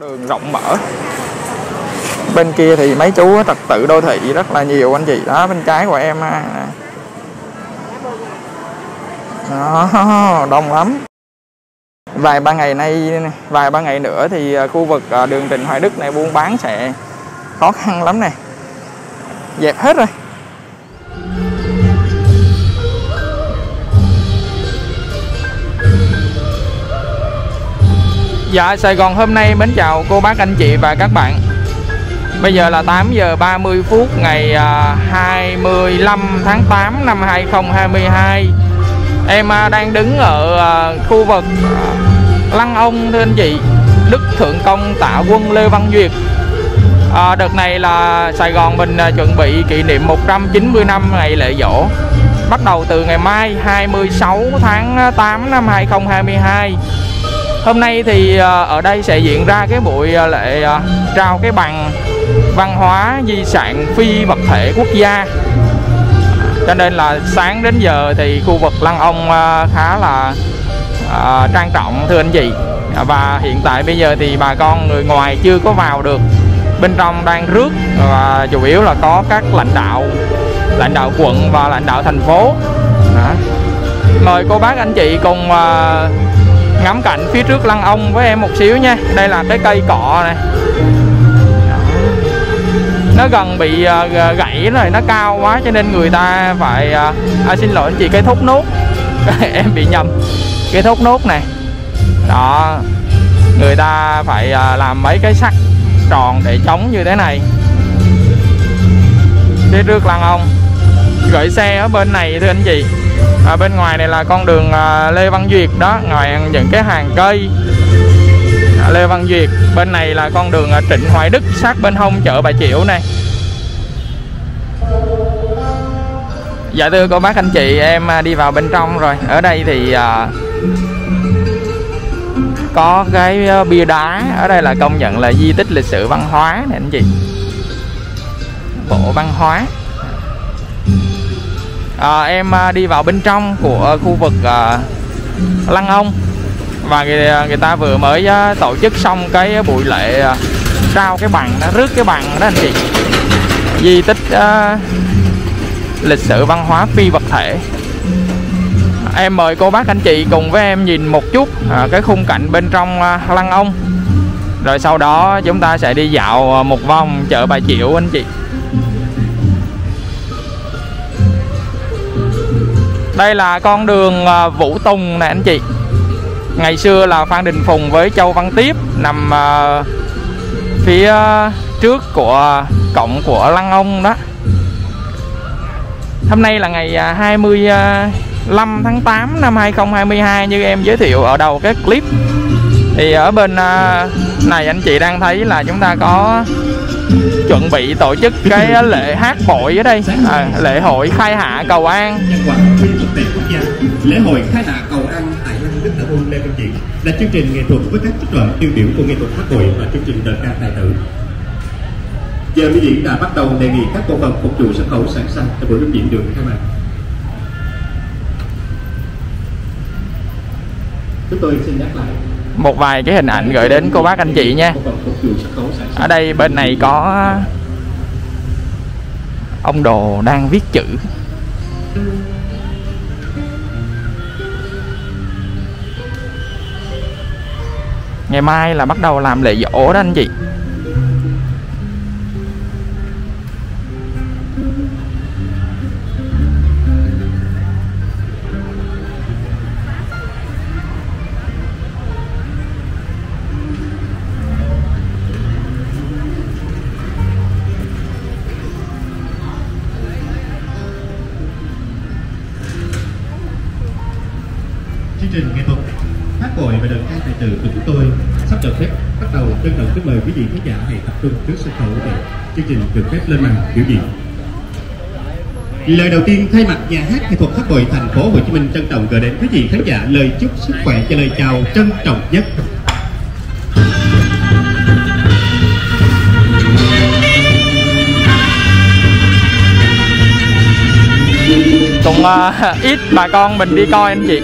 đường rộng mở. Bên kia thì mấy chú trật tự đô thị rất là nhiều anh chị. Đó, bên trái của em à, đó, đông lắm. Vài ba ngày nay, vài ba ngày nữa thì à, khu vực à, đường Trịnh Hoài Đức này buôn bán sẽ khó khăn lắm nè. Dẹp hết rồi. Dạ Sài Gòn hôm nay mến chào cô bác anh chị và các bạn. Bây giờ là 8 giờ 30 phút ngày à, 25 tháng 8 năm 2022 Em à, đang đứng ở à, khu vực Lăng Ông thưa anh chị Đức Thượng Công Tạ Quân Lê Văn Duyệt. À, Đợt này là Sài Gòn mình chuẩn bị kỷ niệm 190 năm ngày lễ dỗ Bắt đầu từ ngày mai 26 tháng 8 năm 2022 Hôm nay thì à, ở đây sẽ diễn ra cái buổi à, lễ à, trao cái bằng văn hóa di sản phi vật thể quốc gia. Cho nên là sáng đến giờ thì khu vực Lăng Ông khá là trang trọng, thưa anh chị. Và hiện tại bây giờ thì bà con người ngoài chưa có vào được. Bên trong đang rước, và chủ yếu là có các lãnh đạo lãnh đạo quận và lãnh đạo thành phố. Đó. mời cô bác anh chị cùng ngắm cảnh phía trước lăng ông với em một xíu nha. Đây là cái cây cọ này. Nó gần bị uh, gãy rồi nó cao quá cho nên người ta phải uh, à, xin lỗi anh chị cái thốt nốt. Em bị nhầm. Cái thốt nốt này. Đó. Người ta phải uh, làm mấy cái sắt tròn để chống như thế này. Phía trước lăng ông. Gửi xe ở bên này thưa anh chị à, bên ngoài này là con đường à, Lê Văn Duyệt đó ngoài những cái hàng cây. À, Lê Văn Duyệt bên này là con đường à, Trịnh Hoài Đức sát bên hông chợ Bà Triệu này. Dạ thưa cô bác anh chị em à, đi vào bên trong rồi. Ở đây thì à, có cái à, bia đá. Ở đây là công nhận là di tích lịch sử văn hóa này anh chị. Bộ văn hóa à, em à, đi vào bên trong của khu vực à, Lăng Ông. Và người, à, người ta vừa mới à, tổ chức xong cái buổi lễ à, trao cái bằng đó rước cái bằng đó anh chị. Di tích à, lịch sử văn hóa phi vật thể. Em mời cô bác anh chị cùng với em nhìn một chút à, cái khung cảnh bên trong à, Lăng Ông. Rồi sau đó chúng ta sẽ đi dạo một vòng chợ Bà triệu anh chị. Đây là con đường à, Vũ Tùng này anh chị. Ngày xưa là Phan Đình Phùng với Châu Văn Tiếp nằm à, phía à, trước của cổng của Lăng Ông đó. Hôm nay là ngày 25 tháng 8 năm 2022 như em giới thiệu ở đầu cái clip. Thì ở bên này anh chị đang thấy là chúng ta có chuẩn bị tổ chức cái lễ hát bội ở đây. À, lễ hội khai hạ cầu an. Lễ hội khai hạ cầu an tại lăng đức đạo ôn lê văn triển là chương trình nghệ thuật với các trích đoạn tiêu biểu của nghệ thuật hát bội và chương trình đợt ca tài tử giờ biểu diễn đã bắt đầu đề nghị các cổ phận phục vụ sân khấu sẵn sàng cho buổi biểu diễn được khai mạc chúng tôi xin nhắc lại một vài cái hình ảnh gửi đến cô bác anh chị nha. Ở đây bên này có ông đồ đang viết chữ. Ngày mai là bắt đầu làm lễ dỗ đó anh chị. Trình nghệ thuật. Hát bội và đơn ca tài tử của chúng tôi sắp được phép bắt đầu trân trọng kính mời quý vị khán giả hãy tập trung trước sân khấu để chương trình được phép lên màn biểu diễn. Lời đầu tiên thay mặt nhà hát nghệ thuật hát bội thành phố Hồ Chí Minh trân trọng gửi đến quý vị khán giả lời chúc sức khỏe và lời chào trân trọng nhất. Cũng à, uh, ít bà con mình đi coi anh chị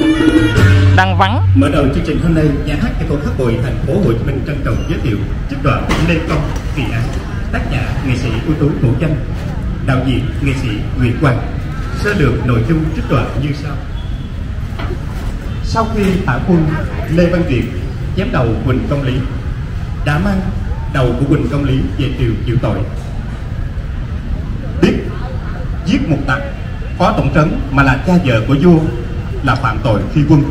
đang vắng. Mở đầu chương trình hôm nay, nhà hát nghệ thuật hát bội thành phố Hồ Chí Minh trân trọng giới thiệu trích đoạn Lê Công Kỳ Án tác giả, nghệ sĩ ưu tú Vũ Danh đạo diễn, nghệ sĩ Nguyễn Quang. Sơ lược nội dung trích đoạn như sau. Sau khi tả quân, Lê Văn Việt chém đầu Quỳnh Công Lý, đã mang đầu của Quỳnh Công Lý về triều chịu tội. Biết giết một tặc, phó tổng trấn mà là cha vợ của vua là phạm tội phi quân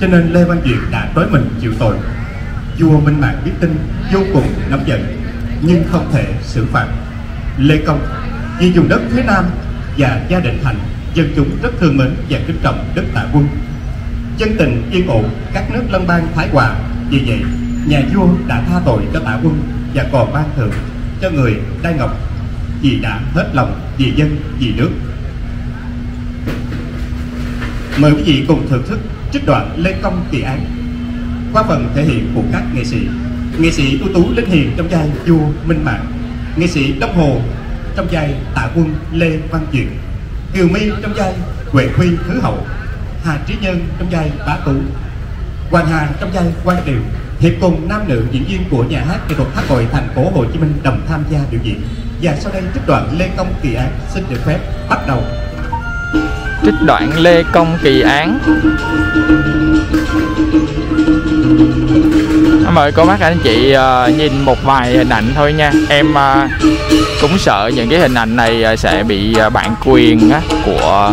cho nên lê văn duyệt đã trói mình chịu tội. Vua minh mạng biết tin, vô cùng nóng giận, nhưng không thể xử phạt. Lê công, vì dùng đất phía nam và gia định thành, dân chúng rất thương mến và kính trọng đất tạ quân. Chân tình yên ổn, các nước lân bang thái hòa. Vì vậy, nhà vua đã tha tội cho tạ quân và còn ban thưởng cho người đai ngọc. Vì đã hết lòng vì dân, vì nước mời quý vị cùng thưởng thức trích đoạn lê công kỳ án. Qua phần thể hiện của các nghệ sĩ. Nghệ sĩ ưu tú linh hiền trong vai vua minh mạng. Nghệ sĩ đông hồ trong vai tạ quân lê văn duyệt. Kiều my trong vai huệ huy thứ hậu. Hà trí nhân trong vai bá tú. Hoàng hà trong vai quan triều hiệp cùng nam nữ diễn viên của nhà hát nghệ thuật hát bội thành phố hồ chí minh đồng tham gia biểu diễn. Và sau đây trích đoạn lê công kỳ án xin được phép bắt đầu trích đoạn Lê Công Kỳ Án. Mời cô bác anh chị uh, nhìn một vài hình ảnh thôi nha. Em uh, cũng sợ những cái hình ảnh này uh, sẽ bị uh, bản quyền uh, của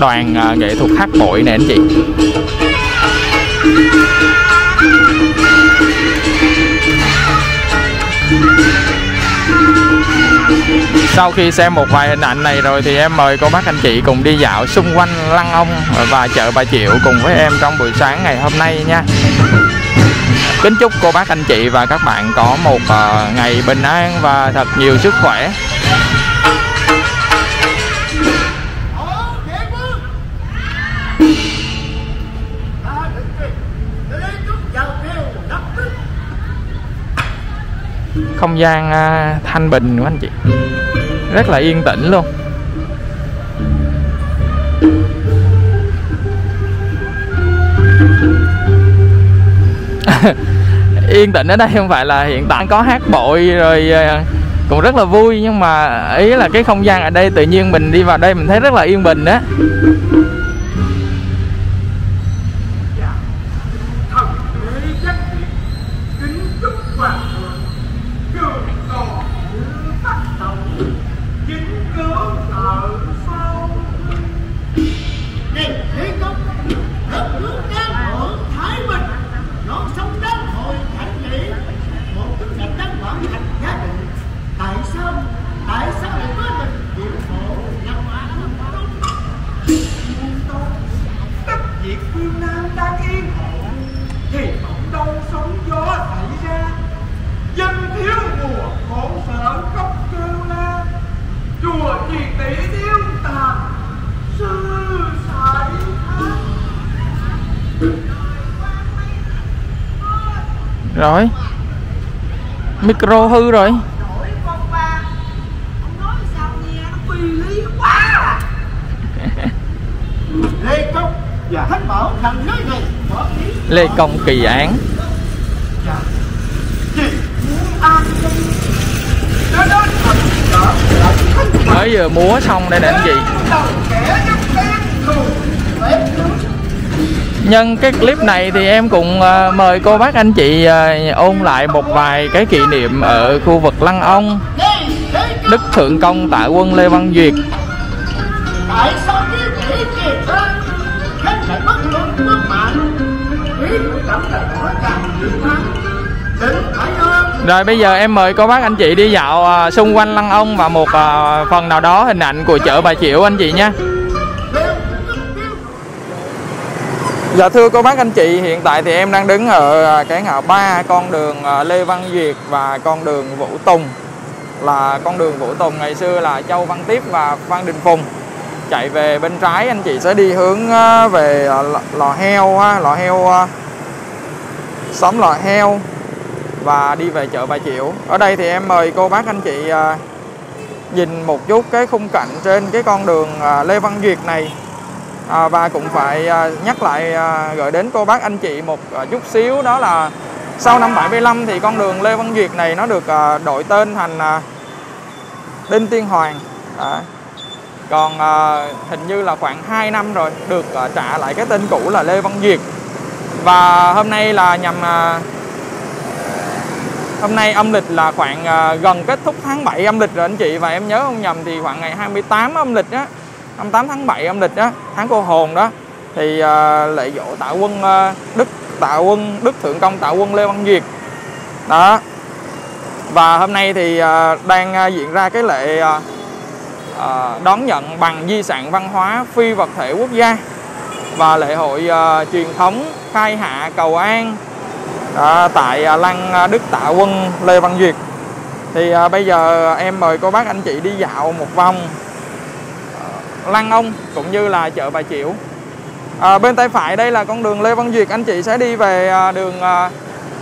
đoàn uh, nghệ thuật hát bội nè anh chị sau khi xem một vài hình ảnh này rồi thì em mời cô bác anh chị cùng đi dạo xung quanh Lăng Ông và chợ Bà Triệu cùng với em trong buổi sáng ngày hôm nay nha. Kính chúc cô bác anh chị và các bạn có một ờ, ngày bình an và thật nhiều sức khỏe. Không gian à, thanh bình của anh chị. Rất là yên tĩnh luôn. Yên tĩnh ở đây không phải là hiện tại. Có hát bội rồi à, cũng rất là vui, nhưng mà ý là cái không gian ở đây tự nhiên mình đi vào đây mình thấy rất là yên bình đó thiên nam đang yên thì không đâu sóng gió xảy ra. Dân thiếu mùa khổ sở khóc kêu la. Chùa chỉ tỷ thiếu tàn, sư sải thác. Rồi. Micro hư rồi. Lê Công kỳ án. Mới vừa múa xong đây nè anh chị. Nhân cái clip này thì em cũng ờ, mời cô bác anh chị ờ, ôn lại một vài cái kỷ niệm ở khu vực Lăng Ông. Đức Thượng Công Tạ Quân Lê Văn Duyệt. Rồi bây giờ em mời cô bác anh chị đi dạo uh, xung quanh Lăng Ông và một uh, phần nào đó hình ảnh của chợ Bà Triệu anh chị nha Dạ thưa cô bác anh chị, hiện tại thì em đang đứng ở à, cái ngã ba con đường Lê Văn Duyệt và con đường Vũ Tùng. Là con đường Vũ Tùng ngày xưa là Châu Văn Tiếp và Phan Đình Phùng. Chạy về bên trái anh chị sẽ đi hướng về lò heo lò heo xóm lò heo và đi về chợ Bà Triệu ở đây thì em mời cô bác anh chị à, nhìn một chút cái khung cảnh trên cái con đường à, Lê Văn Duyệt này. À, và cũng phải à, nhắc lại gửi đến cô bác anh chị một chút xíu đó là sau năm 75 thì con đường Lê Văn Duyệt này nó được đổi tên thành Đinh Tiên Hoàng. À, còn à, hình như là khoảng 2 năm rồi được à, trả lại cái tên cũ là Lê Văn Duyệt. Và hôm nay là nhằm à, hôm nay âm lịch là khoảng à, gần kết thúc tháng 7 âm lịch rồi anh chị, và em nhớ không nhầm thì khoảng ngày 28 âm lịch á 28 tháng 7 âm lịch đó tháng cô hồn đó. Thì à, lễ dỗ tạ quân à, đức, tạ quân, đức thượng công, tạ quân lê văn duyệt. Đó. Và hôm nay thì đang diễn ra cái lễ đón nhận bằng di sản văn hóa phi vật thể quốc gia và lễ hội truyền thống khai hạ cầu an à, tại à, lăng à, đức tạ quân lê văn duyệt. Thì à, bây giờ em mời cô bác anh chị đi dạo một vòng. À, lăng Ông cũng như là chợ Bà Chiểu. À, bên tay phải đây là con đường Lê Văn Duyệt. Anh chị sẽ đi về à, đường à,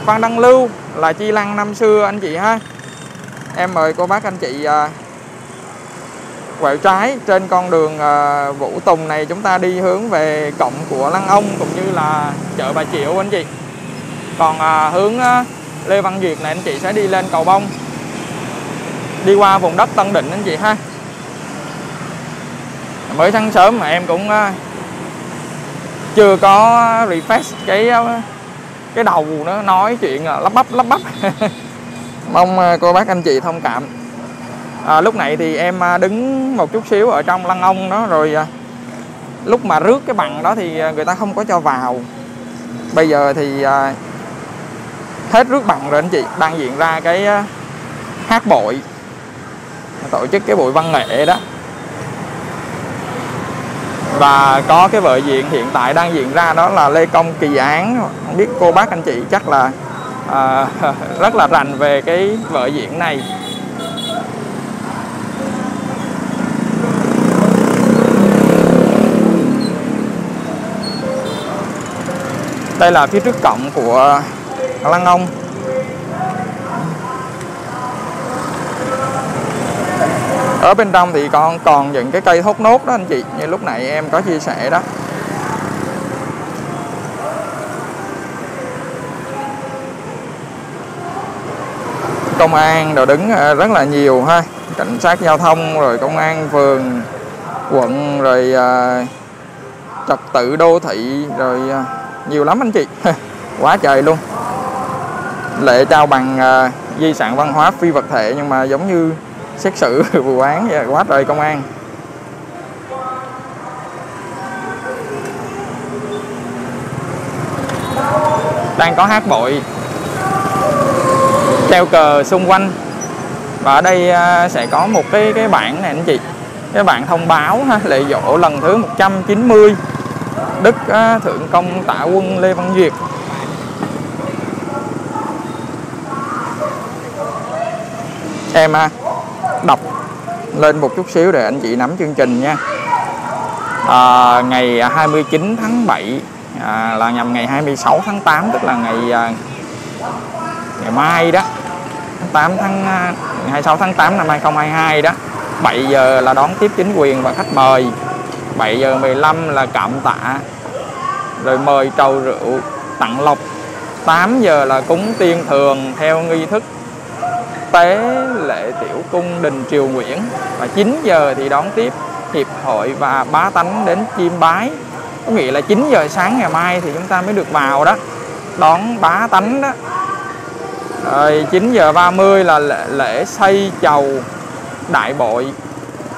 Phan Đăng Lưu là chi lăng năm xưa anh chị ha. Em mời cô bác anh chị à, quẹo trái trên con đường à, Vũ Tùng này. Chúng ta đi hướng về cổng của Lăng Ông cũng như là chợ Bà triệu anh chị còn à, hướng à, Lê Văn Duyệt này anh chị sẽ đi lên cầu Bông. Đi qua vùng đất Tân Định anh chị ha. Mới sáng sớm mà em cũng à, chưa có refresh cái à, cái đầu nó nói chuyện à, lắp bắp lắp bắp. Mong à, cô bác anh chị thông cảm. À, lúc này thì em à, đứng một chút xíu ở trong lăng ông đó rồi lúc mà rước cái bằng đó thì người ta không có cho vào. Bây giờ thì hết rước bằng rồi anh chị. Đang diễn ra cái ờ, hát bội. Tổ chức cái buổi văn nghệ đó. Và có cái vở diễn hiện tại đang diễn ra đó là Lê Công Kỳ Án. Không biết cô bác anh chị chắc là à, rất là rành về cái vở diễn này. Đây là phía trước cổng của Lăng Ông. Ở bên trong thì còn còn những cái cây thốt nốt đó anh chị. Như lúc nãy em có chia sẻ đó. Công an đều đứng à, rất là nhiều ha. Cảnh sát giao thông rồi công an phường quận rồi uh, trật tự đô thị rồi uh, nhiều lắm anh chị. Quá trời luôn lệ trao bằng uh, di sản văn hóa phi vật thể nhưng mà giống như xét xử vụ án và quá trời công an. Đang có hát bội. Treo cờ xung quanh. Và ở đây uh, sẽ có một cái cái bảng này anh chị. Cái bảng thông báo ha lễ dỗ lần thứ 190 Đức uh, Thượng Công Tạ Quân Lê Văn Duyệt. Em à, đọc lên một chút xíu để anh chị nắm chương trình nha. À, ngày 29 tháng 7 à, là nhằm ngày 26 tháng 8 tức là ngày à, ngày mai đó. 8 tháng ngày 26 tháng à, 8 năm 2022 đó. 7 giờ là đón tiếp chính quyền và khách mời. 7 giờ 15 là cảm tạ rồi mời trầu rượu tặng lộc. 8 giờ là cúng tiên thường theo nghi thức tế lễ tiểu cung đình triều Nguyễn. Và 9 giờ thì đón tiếp hiệp hội và bá tánh đến chiêm bái. Có nghĩa là 9 giờ sáng ngày mai thì chúng ta mới được vào đó đón bá tánh đó. Rồi 9 giờ 30 là lễ, lễ xây chầu đại bội.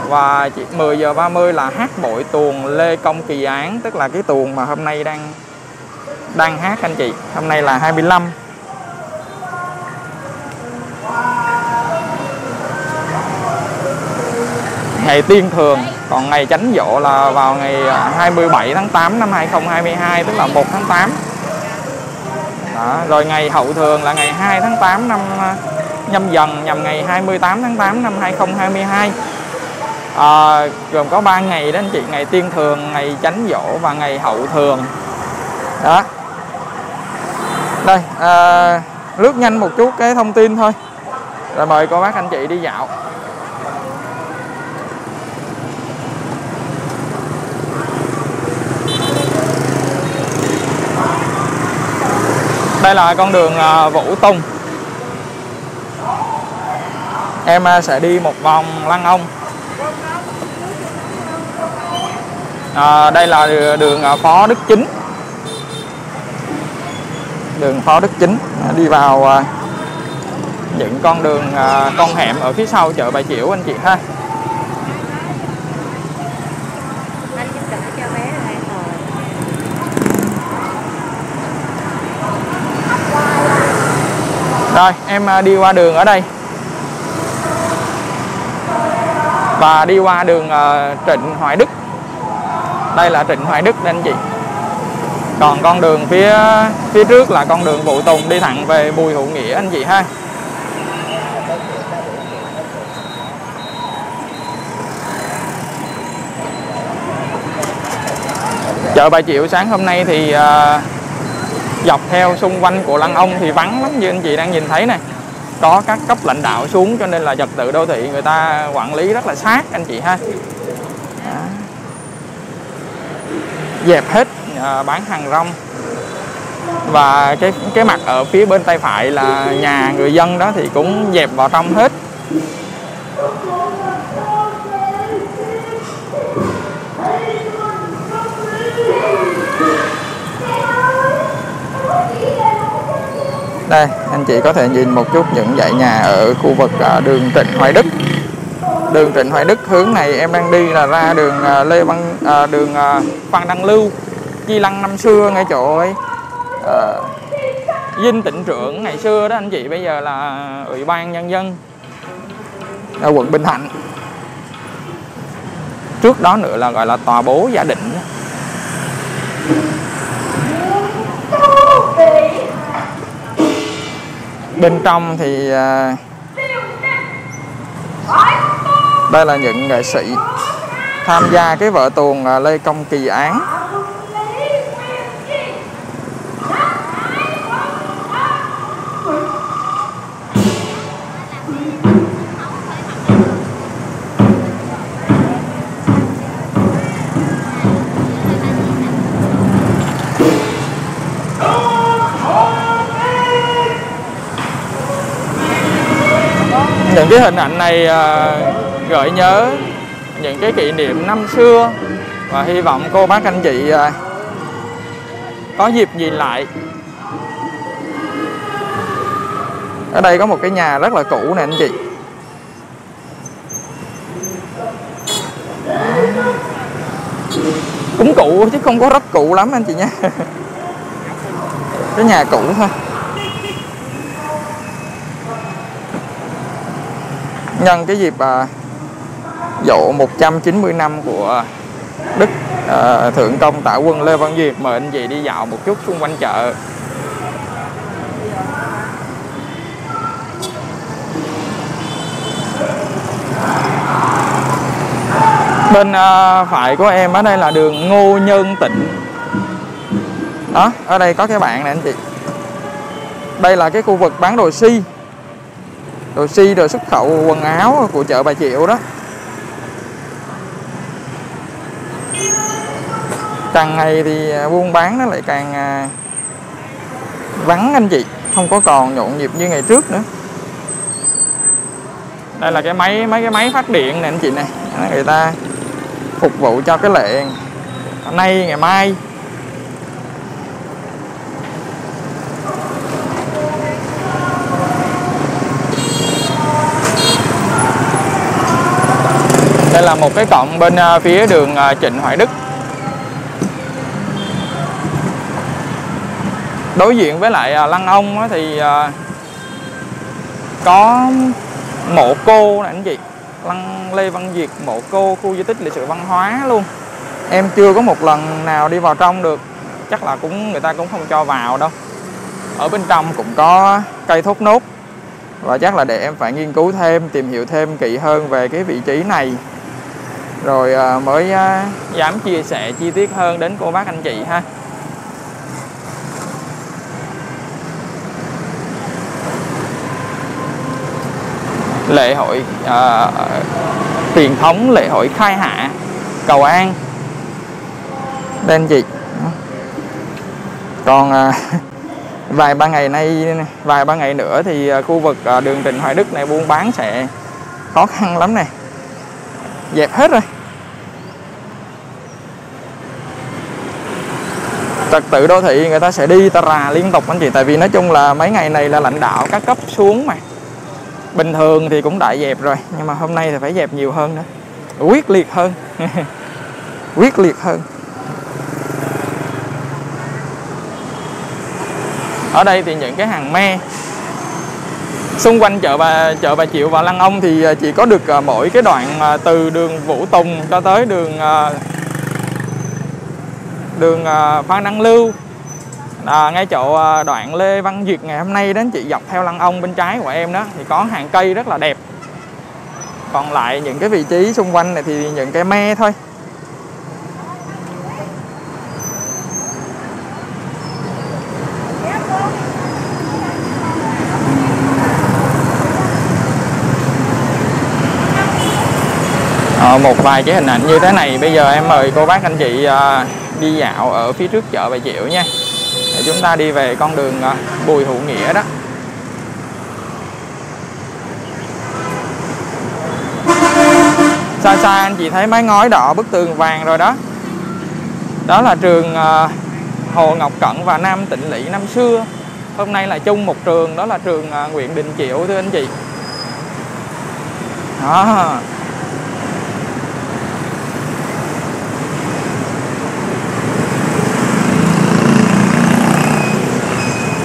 Và 10 giờ 30 là hát bội tuồng Lê Công Kỳ Án tức là cái tuồng mà hôm nay đang đang hát anh chị. Hôm nay là 25 ngày tiên thường. Còn ngày chánh dỗ là vào ngày à, 27 tháng 8 năm 2022 tức là 1 tháng 8 đó. rồi ngày hậu thường là ngày 2 tháng 8 năm à, nhâm dần nhằm ngày 28 tháng 8 năm 2022 à, gồm có 3 ngày đó anh chị ngày tiên thường ngày chánh dỗ và ngày hậu thường. Đó. Đây à, lướt nhanh một chút cái thông tin thôi. Rồi mời cô bác anh chị đi dạo. Đây là con đường à, Vũ Tùng. Em à, sẽ đi một vòng lăng ông. À, đây là đường à, Phó Đức Chính. Đường Phó Đức Chính đi vào những con đường con hẻm ở phía sau chợ Bà Chiểu anh chị ha anh giúp đỡ cho bé hai hồi rồi, em à, đi qua đường ở đây. Và đi qua đường à, Trịnh Hoài Đức. Đây là Trịnh Hoài Đức anh chị. Còn con đường phía phía trước là con đường Vụ Tùng đi thẳng về Bùi Hữu Nghĩa anh chị ha. Chợ Bà Triệu sáng hôm nay thì à, dọc theo xung quanh của Lăng Ông thì vắng lắm như anh chị đang nhìn thấy này. Có các cấp lãnh đạo xuống cho nên là trật tự đô thị người ta quản lý rất là sát anh chị ha. Đó. dẹp hết à, bán hàng rong. Và cái cái mặt ở phía bên tay phải là nhà người dân đó thì cũng dẹp vào trong hết. Đây anh chị có thể nhìn một chút những dãy nhà ở khu vực à, đường Trịnh Hoài Đức. Đường Trịnh Hoài Đức hướng này em đang đi là ra đường à, Lê Văn à, đường à, Phan Đăng Lưu Chi Lăng năm xưa ngay chỗ ấy. Ờ, à, Dinh Tịnh Trưởng ngày xưa đó anh chị bây giờ là Ủy ban Nhân dân ở quận Bình Thạnh. Trước đó nữa là gọi là tòa bố gia định. Bên trong thì à, đây là những nghệ sĩ tham gia cái vở tuồng à, Lê Công Kỳ Án. Hình ảnh này à, gợi nhớ những cái kỷ niệm năm xưa và hy vọng cô bác anh chị à, có dịp nhìn lại. Ở đây có một cái nhà rất là cũ nè anh chị. Cũng cũ chứ không có rất cũ lắm anh chị nha cái nhà cũ thôi. Nhân cái dịp à, dỗ 190 năm của Đức à, Thượng Công Tạ Quân Lê Văn Duyệt mời anh chị đi dạo một chút xung quanh chợ. Bên à, phải của em ở đây là đường Ngô Nhân Tịnh. Đó ở đây có cái bạn này anh chị. Đây là cái khu vực bán đồ si đồ si đồ xuất khẩu quần áo của chợ Bà Triệu đó. Càng ngày thì à, buôn bán nó lại càng à, vắng anh chị, không có còn nhộn nhịp như ngày trước nữa. Đây là cái máy, mấy cái máy phát điện này anh chị này người ta phục vụ cho cái lệ hôm nay, ngày mai là một cái cọng bên à, phía đường à, Trịnh Hoài Đức. Đối diện với lại à, Lăng Ông thì có mộ cô nè anh chị. Lăng Lê Văn Diệt, mộ cô khu di tích lịch sử văn hóa luôn. Em chưa có một lần nào đi vào trong được. Chắc là cũng người ta cũng không cho vào đâu. Ở bên trong cũng có cây thốt nốt. Và chắc là để em phải nghiên cứu thêm tìm hiểu thêm kỹ hơn về cái vị trí này rồi à, mới à, dám chia sẻ chi tiết hơn đến cô bác anh chị ha. Lễ hội à, truyền thống lễ hội khai hạ cầu an. Đây anh chị. Còn à, vài ba ngày nay vài ba ngày nữa thì à, khu vực đường Trịnh Hoài Đức này buôn bán sẽ khó khăn lắm này dẹp hết rồi. Trật tự đô thị người ta sẽ đi ta rà liên tục anh chị, tại vì nói chung là mấy ngày này là lãnh đạo các cấp xuống mà. Bình thường thì cũng đại dẹp rồi, nhưng mà hôm nay thì phải dẹp nhiều hơn nữa. Quyết liệt hơn. Quyết liệt hơn. Ở đây thì những cái hàng me. Xung quanh chợ bà chợ bà triệu và lăng ông thì à, chỉ có được à, mỗi cái đoạn à, từ đường vũ tùng cho tới đường đường à, phan đăng lưu. À, ngay chỗ à, đoạn lê văn duyệt ngày hôm nay đến chị dọc theo lăng ông bên trái của em đó thì có hàng cây rất là đẹp. Còn lại những cái vị trí xung quanh này thì những cái me thôi. Ờ, một vài cái hình ảnh như thế này. Bây giờ em mời cô bác anh chị à, đi dạo ở phía trước chợ Bà Triệu nha. Để chúng ta đi về con đường à, Bùi Hữu Nghĩa đó. Xa xa anh chị thấy mái ngói đỏ bức tường vàng rồi đó. Đó là trường à, Hồ Ngọc Cận và Nam Tịnh Lỵ năm xưa. Hôm nay là chung một trường, đó là trường à, Nguyễn Đình Chiểu, thưa anh chị. Đó.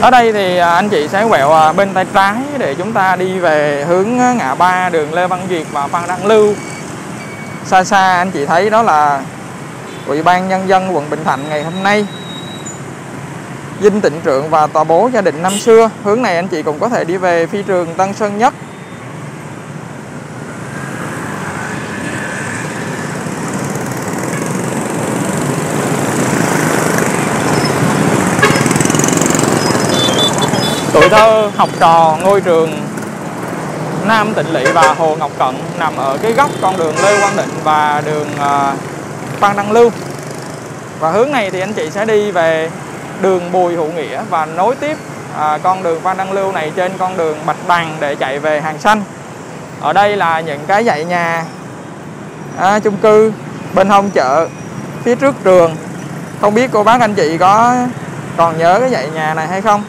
Ở đây thì à, anh chị sẽ quẹo à, bên tay trái để chúng ta đi về hướng à, ngã ba đường Lê Văn Duyệt và Phan Đăng Lưu. Xa xa anh chị thấy đó là Ủy ban Nhân dân quận Bình Thạnh ngày hôm nay. Dinh Tịnh Trượng và tòa bố gia đình năm xưa. Hướng này anh chị cũng có thể đi về phi trường Tân Sơn Nhất. Thơ học trò ngôi trường Nam Tịnh Lỵ và Hồ Ngọc Cận nằm ở cái góc con đường Lê Quang Định và đường ờ, Phan Đăng Lưu. Và hướng này thì anh chị sẽ đi về đường Bùi Hữu Nghĩa và nối tiếp à, con đường Phan Đăng Lưu này trên con đường Bạch Đằng để chạy về Hàng Xanh. Ở đây là những cái dãy nhà à, chung cư bên hông chợ phía trước trường. Không biết cô bác anh chị có còn nhớ cái dãy nhà này hay không?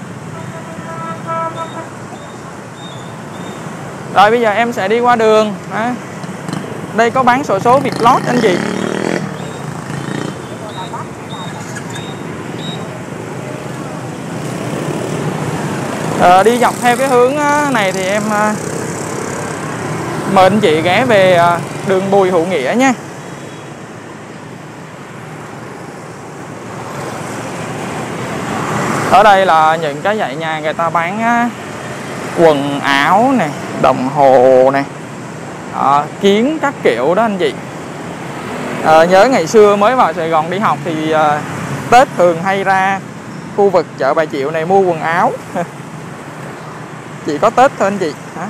Rồi bây giờ em sẽ đi qua đường. Đó. đây có bán sổ số Việt lót anh chị. À, đi dọc theo cái hướng này thì em à, mời anh chị ghé về à, đường Bùi Hữu Nghĩa nha. Ở đây là những cái dãy nhà người ta bán quần áo này đồng hồ này à, ờ, kiến các kiểu đó anh chị. À, nhớ ngày xưa mới vào Sài Gòn đi học thì à, Tết thường hay ra khu vực chợ Bà Triệu này mua quần áo. Chỉ có Tết thôi anh chị hả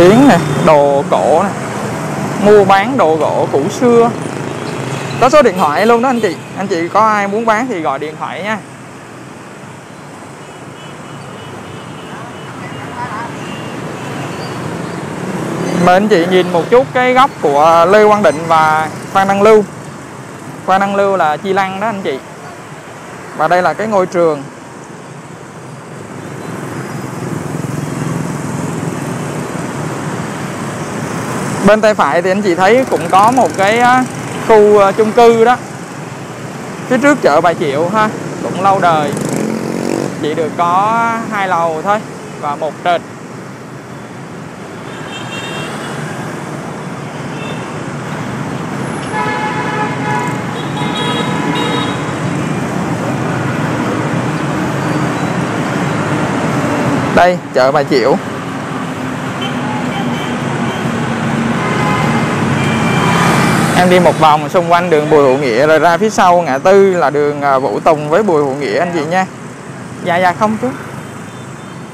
kiến nè đồ cổ này. Mua bán đồ gỗ cũ xưa. Có số điện thoại luôn đó anh chị. Anh chị có ai muốn bán thì gọi điện thoại nha. Mời anh chị nhìn một chút cái góc của Lê Quang Định và Phan Đăng Lưu. Phan Đăng Lưu là Chi Lăng đó anh chị. Và đây là cái ngôi trường. Bên tay phải thì anh chị thấy cũng có một cái khu ờ, chung cư đó. Phía trước chợ Bà Triệu ha, cũng lâu đời. Chỉ được có hai lầu thôi và một trệt. Đây, chợ Bà Triệu. Em đi một vòng xung quanh đường Bùi Hữu Nghĩa rồi ra phía sau ngã tư là đường à, Vũ Tùng với Bùi Hữu Nghĩa anh chị nha. Dạ dạ không chú.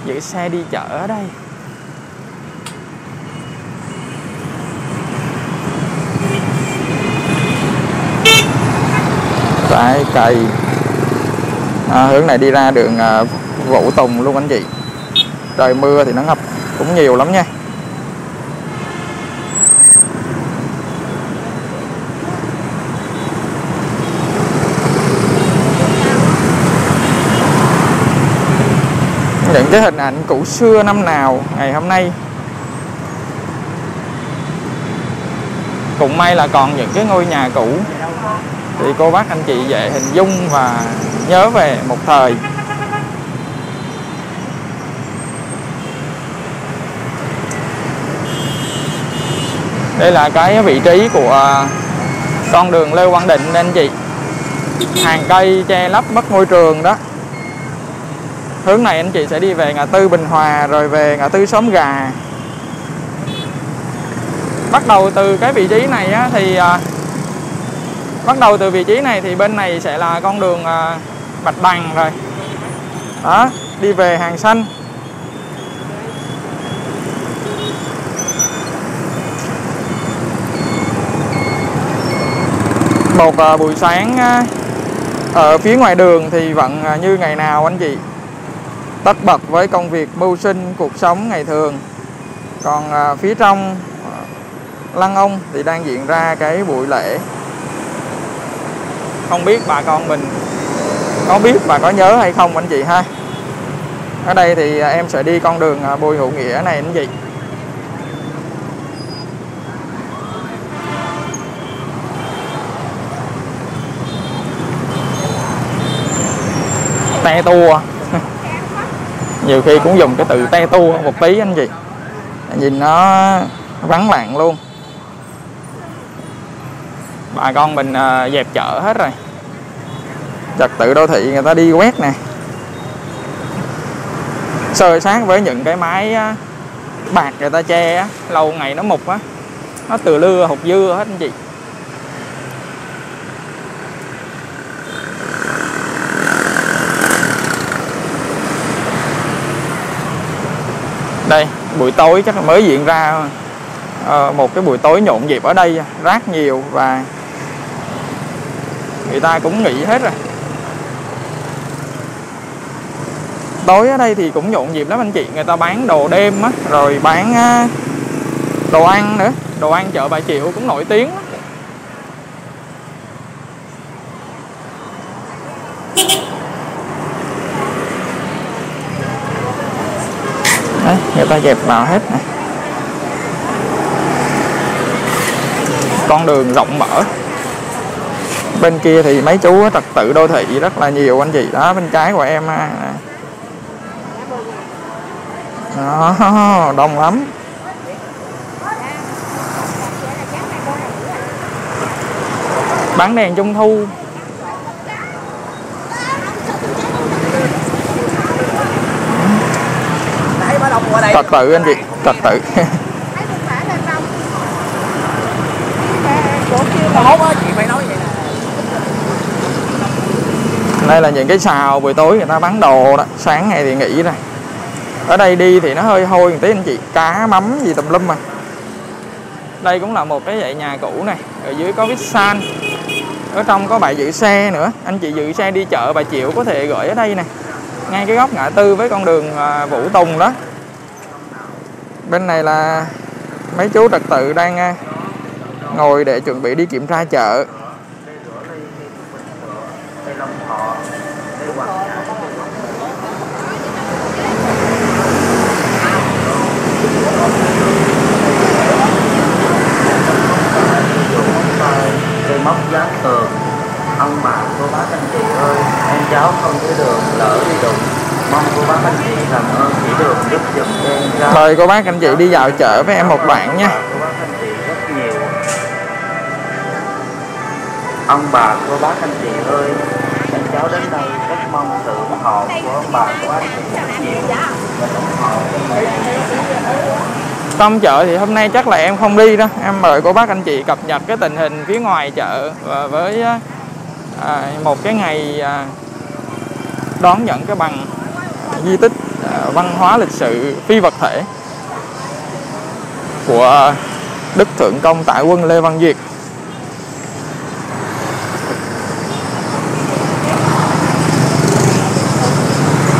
Giữ xe đi chợ ở đây. Trái cây. À, hướng này đi ra đường à, Vũ Tùng luôn anh chị. Trời mưa thì nó ngập cũng nhiều lắm nha. Những cái hình ảnh cũ xưa năm nào, ngày hôm nay. Cũng may là còn những cái ngôi nhà cũ. Thì cô bác anh chị dễ hình dung và nhớ về một thời. Đây là cái vị trí của con đường Lê Quang Định anh chị. Hàng cây che lấp mất môi trường đó hướng này anh chị sẽ đi về ngã tư Bình Hòa rồi về ngã tư Xóm Gà. Bắt đầu từ cái vị trí này á, thì à, bắt đầu từ vị trí này thì bên này sẽ là con đường à, Bạch Đằng rồi. Đó đi về hàng xanh. Một à, buổi sáng à, ở phía ngoài đường thì vẫn à, như ngày nào anh chị? Tất bật với công việc mưu sinh cuộc sống ngày thường. Còn à, phía trong à, lăng ông thì đang diễn ra cái buổi lễ. Không biết bà con mình có biết và có nhớ hay không anh chị ha? Ở đây thì à, em sẽ đi con đường à, Bùi Hữu Nghĩa này anh chị. Tè tua nhiều khi cũng dùng cái từ te tua một tí anh chị. Nhìn nó vắng lặng luôn. Bà con mình à, dẹp chợ hết rồi. Trật tự đô thị người ta đi quét nè. Sơ sát với những cái máy bạc người ta che á, lâu ngày nó mục á. Nó từ lưa hột dưa hết anh chị. Đây, buổi tối chắc là mới diễn ra ờ, một cái buổi tối nhộn nhịp ở đây, rác nhiều và người ta cũng nghỉ hết rồi tối ở đây thì cũng nhộn nhịp lắm anh chị, người ta bán đồ đêm á, rồi bán ờ, đồ ăn nữa, đồ ăn chợ bà triệu cũng nổi tiếng lắm. Người ta dẹp vào hết này. con đường rộng mở. Bên kia thì mấy chú trật tự đô thị rất là nhiều, anh chị. Đó, bên trái của em đó, đông lắm. Bán đèn trung thu Nãy bà Long qua đây trật tự anh chị trật tự đây là những cái xào buổi tối người ta bán đồ đó. Sáng ngày thì nghỉ này ở đây đi thì nó hơi hôi một tí anh chị. Cá, mắm gì tùm lum mà. Đây cũng là một cái dãy nhà cũ này. Ở dưới có vít san. Ở trong có bãi giữ xe nữa. Anh chị giữ xe đi chợ bà chịu có thể gửi ở đây nè. Ngay cái góc ngã tư với con đường à, Vũ Tùng đó bên này là mấy chú trật tự đang à, ngồi để chuẩn bị đi kiểm tra chợ. Móc dán tường. Ông bà cô bác anh chị ơi, em cháu không thấy đường lỡ đi đụng mong cô bác anh chị làm ơn chỉ đường giúp giùm em mời cô bác anh chị đi dạo chợ với em một đoạn nha. Ông bà cô bác anh chị ơi em cháu đến đây rất mong sự ủng hộ của ông bà cô bác. Anh chị nhiều trong chợ thì hôm nay chắc là em không đi đâu em mời cô bác anh chị cập nhật cái tình hình phía ngoài chợ và với à, một cái ngày à, đón nhận cái bằng di tích văn hóa lịch sử phi vật thể của Đức Thượng Công Tại Quân Lê Văn Duyệt.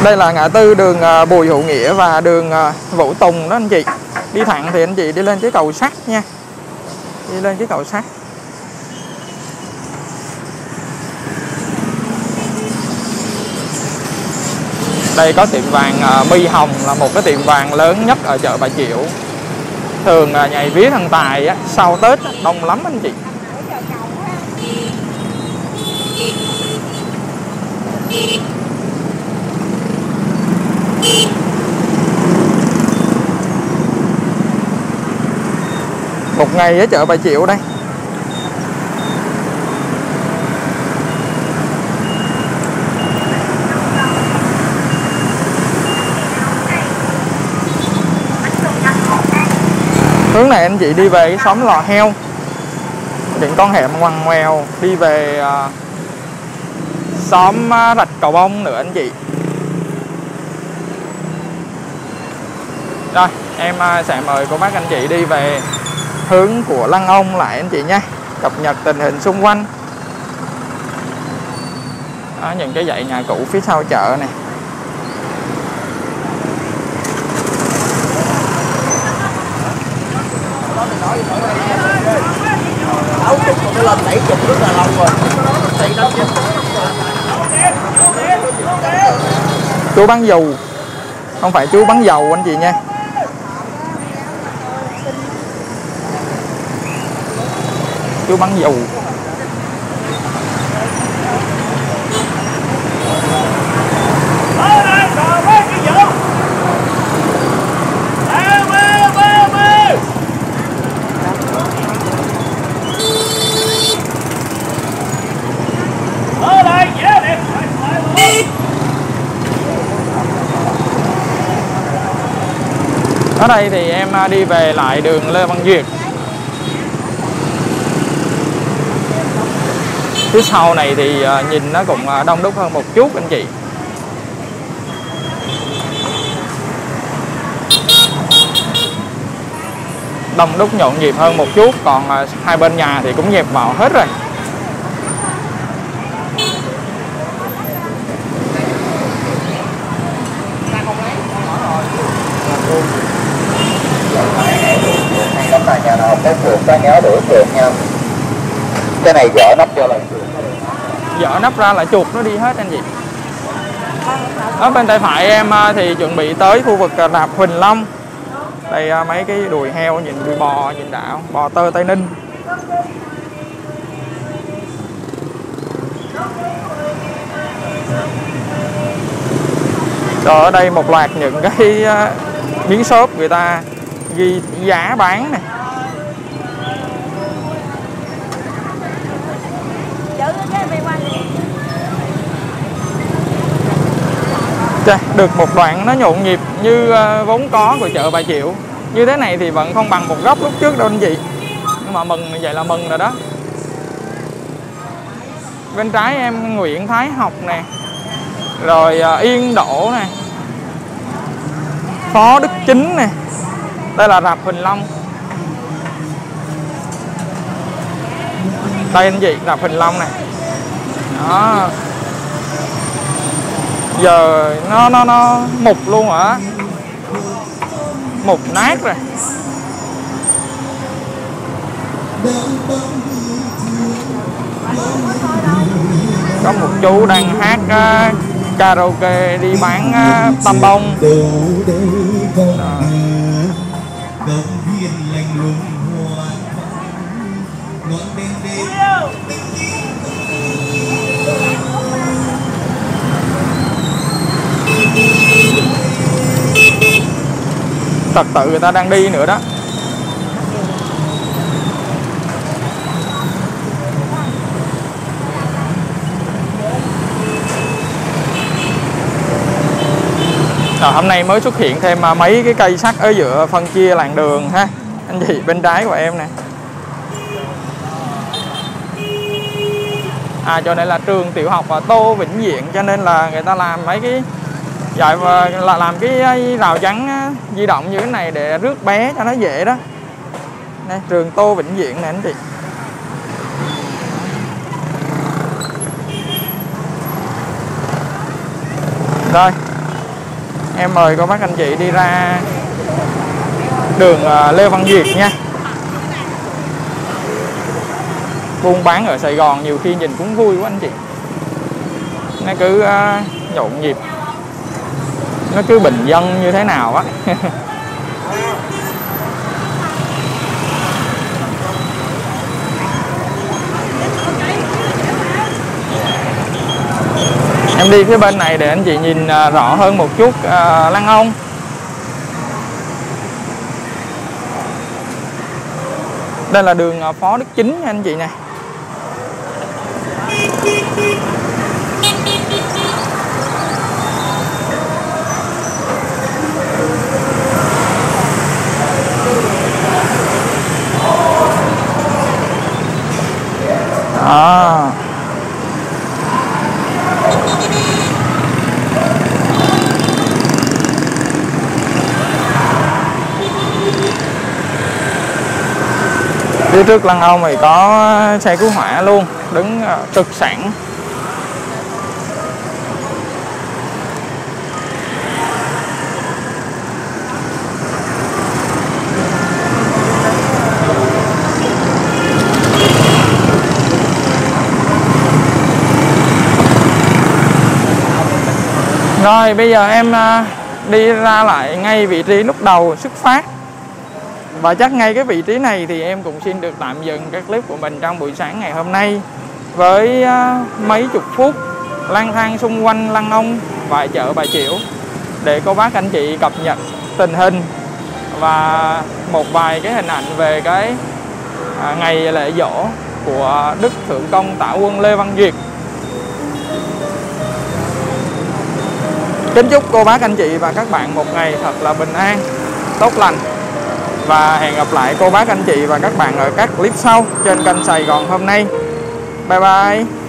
Đây là ngã tư đường à, Bùi Hữu Nghĩa và đường à, Vũ Tùng đó anh chị. Đi thẳng thì anh chị đi lên cái cầu sắt nha. Đi lên cái cầu sắt. Đây có tiệm vàng à, My Hồng là một cái tiệm vàng lớn nhất ở chợ Bà Triệu. Thường là ngày vía thần tài á, sau Tết á, đông lắm anh chị. Một ngày ở chợ Bà Triệu đây. Hướng này anh chị đi về cái xóm lò heo. Những con hẻm ngoằn ngoèo đi về uh, xóm à, rạch cầu bông nữa anh chị. Rồi em uh, sẽ mời cô bác anh chị đi về hướng của lăng ông lại anh chị nhé. Cập nhật tình hình xung quanh. Đó, những cái dãy nhà cũ phía sau chợ này Sáu chục còn lên bảy chục rất là lâu rồi. Bảy tám chục chú bán dù không phải chú bán dầu anh chị nha. Chú bán dù Ở đây còn mấy cái vụ. Ba mươi, ba mươi. Ở đây dễ đẹp. Phải, phải, phải ở đây thì em à, đi về lại đường Lê Văn Duyệt. Phía sau này thì à, nhìn nó cũng à, đông đúc hơn một chút anh chị. Đông đúc nhộn nhịp hơn một chút, còn hai bên nhà thì cũng dẹp vào hết rồi. Cái nhà có chuột có nhớ đuổi chuột nha. Cái này gỡ nắp cho là dỡ nắp ra là chuột nó đi hết anh chị. Ở bên tay phải em à, thì chuẩn bị tới khu vực à, rạp Huỳnh Long. Đây à, mấy cái đùi heo nhìn đùi bò nhìn đảo bò tơ Tây Ninh. Rồi ở đây một loạt những cái à, miếng xốp người ta ghi giá bán này Giữ cái mày quanh đi. Dạ, được một đoạn nó nhộn nhịp như ờ, vốn có của chợ Bà Triệu. Như thế này thì vẫn không bằng một góc lúc trước đâu anh chị. Nhưng mà mừng vậy là mừng rồi đó. Bên trái em Nguyễn Thái Học nè Rồi ờ, Yên Đỗ nè Phó Đức Chính nè Đây là rạp Huỳnh Long. Đây anh chị, rạp Huỳnh Long nè. Đó giờ nó nó nó mục luôn hả mục nát rồi có một chú đang hát uh, karaoke đi bán uh, tăm bông Đó. Trật tự người ta đang đi nữa đó. Rồi, hôm nay mới xuất hiện thêm à, mấy cái cây sắt ở giữa phân chia làn đường ha. Anh chị bên trái của em nè. À cho nên là trường tiểu học và tô vĩnh diện cho nên là người ta làm mấy cái dạ và là làm cái rào chắn di động như thế này để rước bé cho nó dễ đó. Đây, trường tô vĩnh diện nè anh chị. Rồi em mời cô bác anh chị đi ra đường à, Lê Văn Duyệt nha. Buôn bán ở Sài Gòn nhiều khi nhìn cũng vui quá anh chị. Nó cứ à, nhộn nhịp nó cứ bình dân như thế nào á. Em đi phía bên này để anh chị nhìn à, rõ hơn một chút à, lăng ông. Đây là đường à, phó đức chính nha anh chị này đó phía trước lăng ông thì có xe cứu hỏa luôn đứng ờ, trực sẵn. Rồi, bây giờ em à, đi ra lại ngay vị trí lúc đầu xuất phát. Và chắc ngay cái vị trí này thì em cũng xin được tạm dừng các clip của mình trong buổi sáng ngày hôm nay với à, mấy chục phút lang thang xung quanh Lăng Ông và chợ Bà Chiểu để cô bác anh chị cập nhật tình hình và một vài cái hình ảnh về cái à, ngày lễ dỗ của Đức Thượng Công Tả Quân Lê Văn Duyệt. Kính chúc cô bác anh chị và các bạn một ngày thật là bình an, tốt lành và hẹn gặp lại cô bác anh chị và các bạn ở các clip sau trên kênh Sài Gòn hôm nay. Bye bye.